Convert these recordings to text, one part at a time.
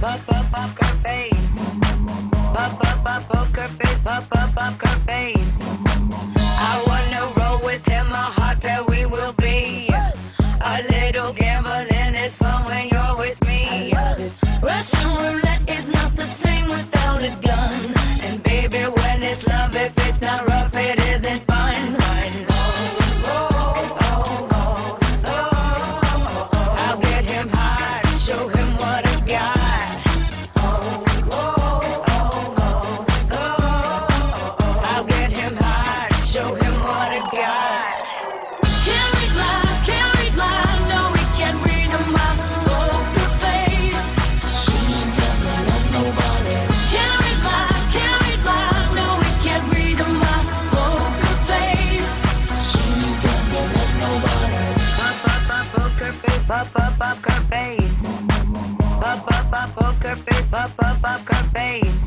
Face, pop, pop, poker face. Pop, pop, pop, poker face, poker face. Face, pop, pop, poker face. Pop, pop, pop, poker face, pop, pop, poker face.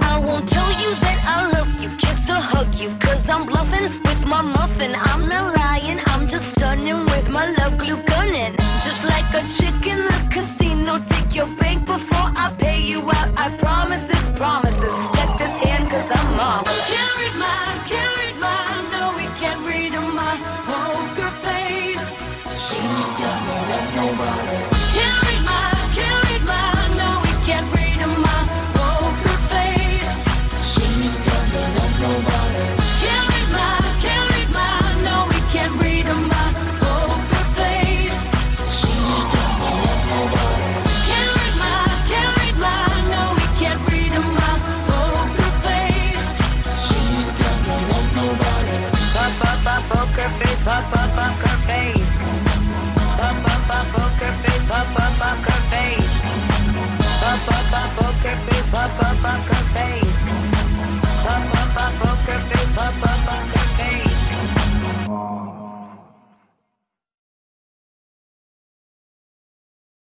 I won't tell you that I love you, kiss or hug you, cause I'm bluffing with my muffin. I'm not lying, I'm just stunning with my love glue gunning. Just like a chick in the casino, take your bank before I pay you out. I promise cause Can't read my, can't read my, no, we can't read my poker face. She's never left nobody. poker face, pop pop poker face. Pop pop pop poker face, pop pop poker face. Pop pop pop poker face, pop pop poker face. Pop pop pop poker face, pop pop.